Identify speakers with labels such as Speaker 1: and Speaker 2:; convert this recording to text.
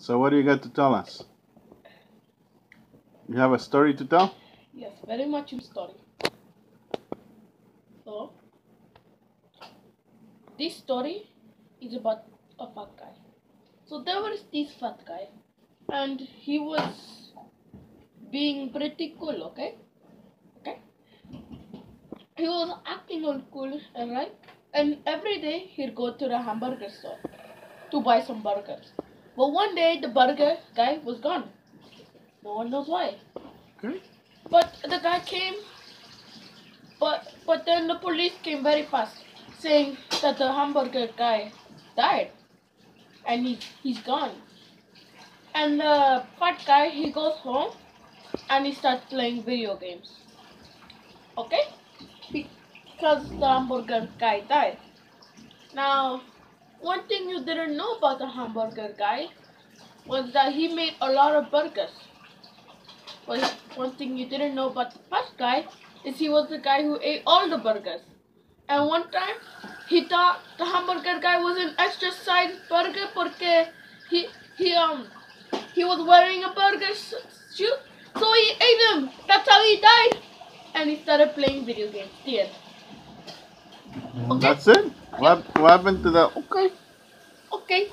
Speaker 1: So what do you got to tell us? You have a story to tell?
Speaker 2: Yes, very much in story. So, this story is about a fat guy. So there was this fat guy, and he was being pretty cool, okay? Okay? He was acting all cool, and right? And every day he'd go to the hamburger store to buy some burgers. But one day the burger guy was gone. No one knows why.
Speaker 1: Okay.
Speaker 2: But the guy came, but but then the police came very fast, saying that the hamburger guy died, and he he's gone. And the fat guy he goes home, and he starts playing video games. Okay, because the hamburger guy died. Now, one thing you didn't know about the hamburger guy was that he made a lot of burgers. Well, one thing you didn't know about the first guy is he was the guy who ate all the burgers. And one time, he thought the hamburger guy was an extra size burger porque he he um he was wearing a burger suit, so he ate him. That's how he died. And he started playing video games. The end. Okay.
Speaker 1: That's it? What, what happened to the... Okay.
Speaker 2: Okay.